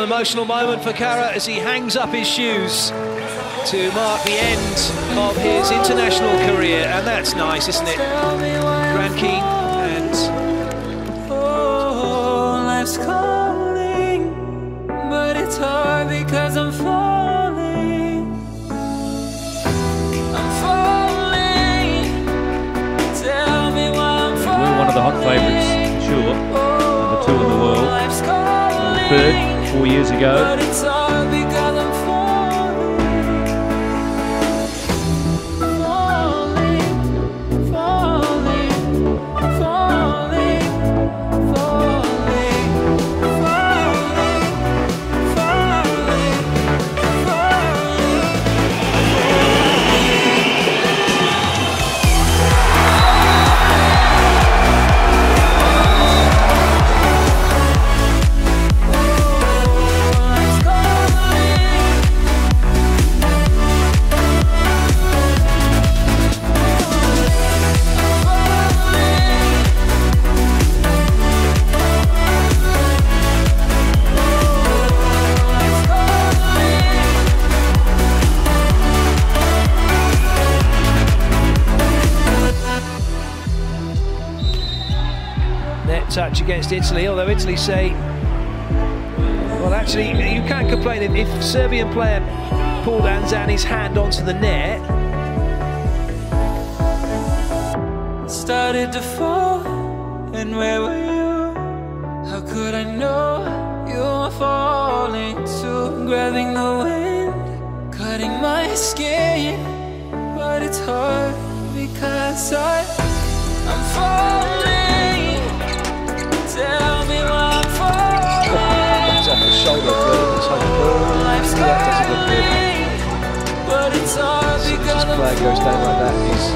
an emotional moment for Kara as he hangs up his shoes to mark the end of his international career, and that's nice, isn't it? Grant Keen ago. Touch against Italy, although Italy say, well, actually, you can't complain if, if Serbian player pulled Anzani's hand onto the net. started to fall, and where were you? How could I know you were falling too? Grabbing the wind, cutting my skin, but it's hard because I, I'm falling. Player goes down like that, he's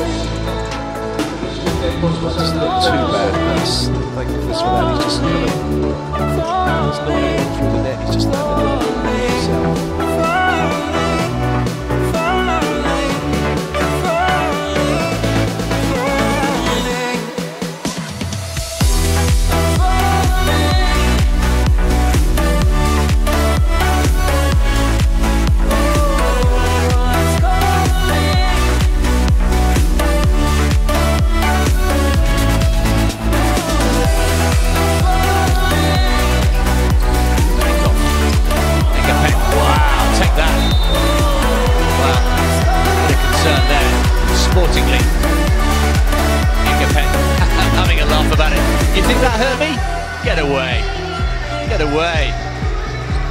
doesn't too bad. That's like this one. He's just kind of he's not through the net. He's just landing it himself. Get away. Get away.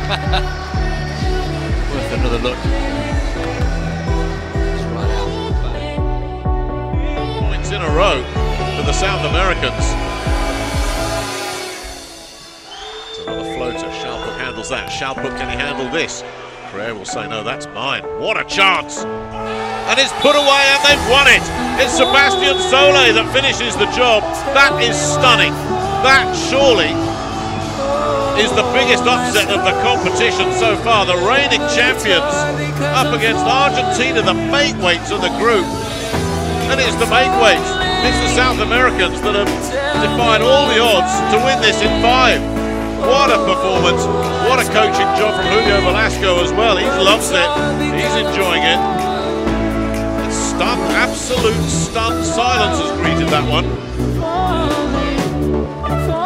Worth another look. Points in a row for the South Americans. It's another floater. Shalput handles that. Shalput, can he handle this? Frere will say, no, that's mine. What a chance! And it's put away and they've won it! It's Sebastian Sole that finishes the job. That is stunning. That surely is the biggest upset of the competition so far. The reigning champions up against Argentina, the make weights of the group. And it's the make weights. It's the South Americans that have defied all the odds to win this in five. What a performance. What a coaching job from Julio Velasco as well. He loves it. He's enjoying it. Stunned, absolute stunned silence has greeted that one. That's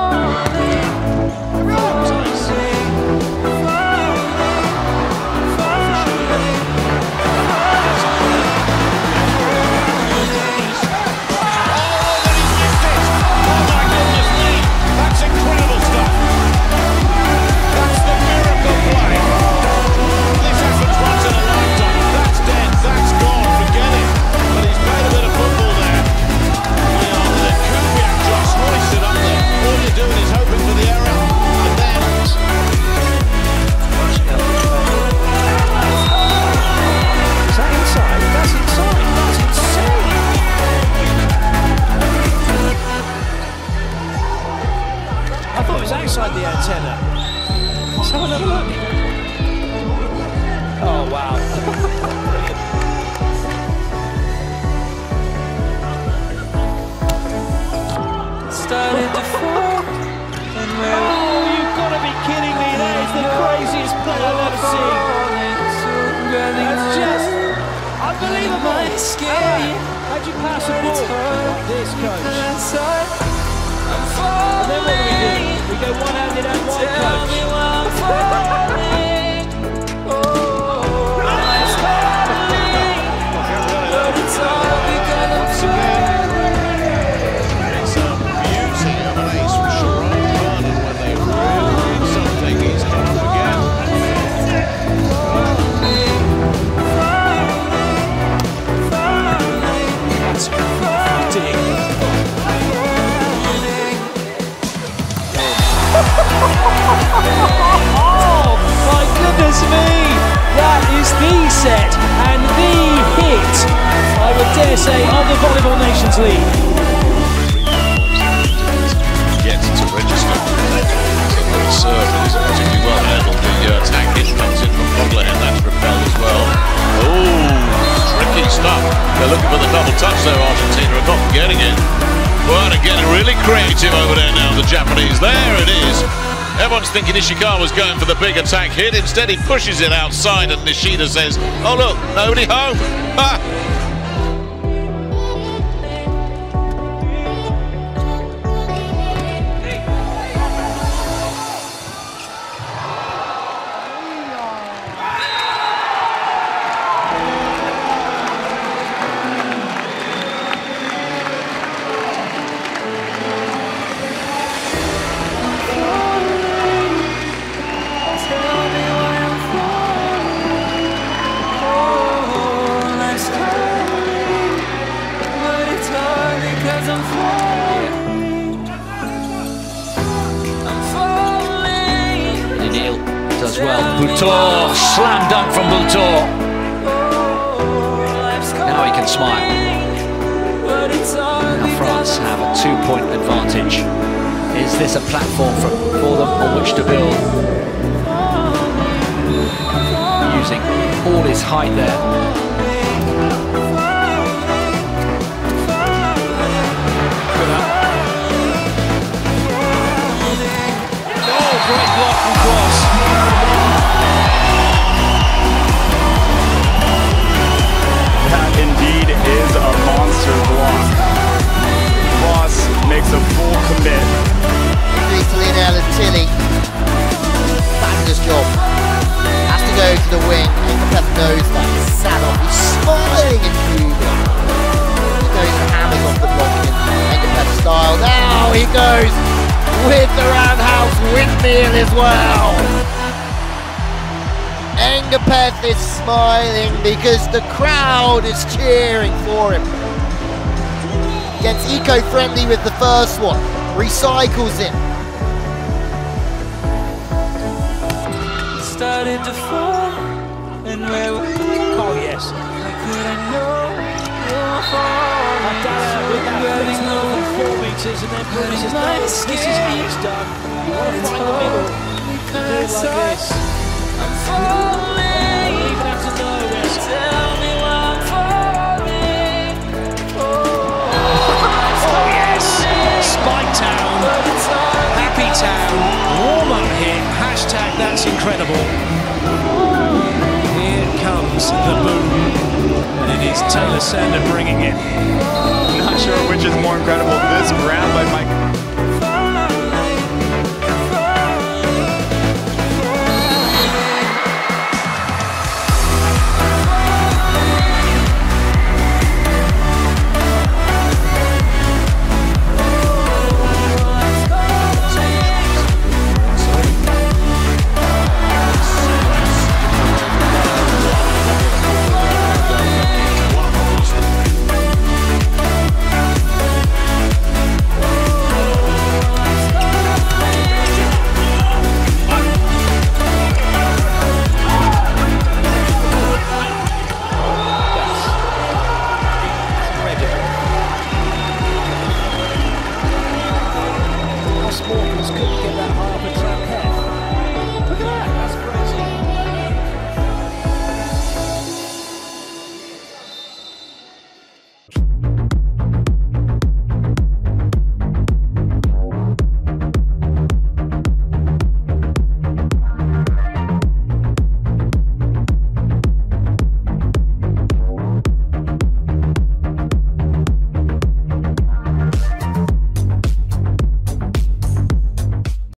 thought it was outside the antenna. Let's have another look. Oh wow. Started to fall, and where Oh, you've got to be kidding me. That is the craziest play I've ever seen. That's just unbelievable. How'd you pass a ball this, coach? And then what do we do? We go one-handed and wide, coach. Goodness me! That is the set and the hit, I would dare say, of the Volleyball Nations League. Yet to register. So the serve is particularly well handled. The attack hit comes in from Boglerhead. That's repelled as well. Oh, tricky stuff. They're looking for the double touch there. Argentina are not getting it. And getting really creative over there now. The Japanese. There it is. Everyone's thinking Ishikawa's going for the big attack hit. Instead, he pushes it outside, and Nishida says, "Oh look, nobody home." Ha! Does well. Boutor, slam dunk from Boutor. Now he can smile. Now France have a two-point advantage. Is this a platform for, for them on which to build? Using all his height there. Indeed is a monster block. Ross makes a full commit. Recently now as Tilly. Fabulous job. Has to go to the wing. N'Gapeth knows that. Off. He's smiling and moving. He goes and hammers off the block in N'Gapeth style. Now he goes with the roundhouse windmill as well. N'Gapeth is smiling because the crowd is cheering for him. Gets eco-friendly with the first one, recycles it. Started to fall, and where were you? Oh, yes. How could I know you were falling? Abdallah with that Running flick low. four metres and then Bruce says, no, my this is how it's done. You want to find the middle. Do it like this that's incredible. Here comes the boom, and it is Taylor Sander bringing it. Not sure which is more incredible, this grab by Mike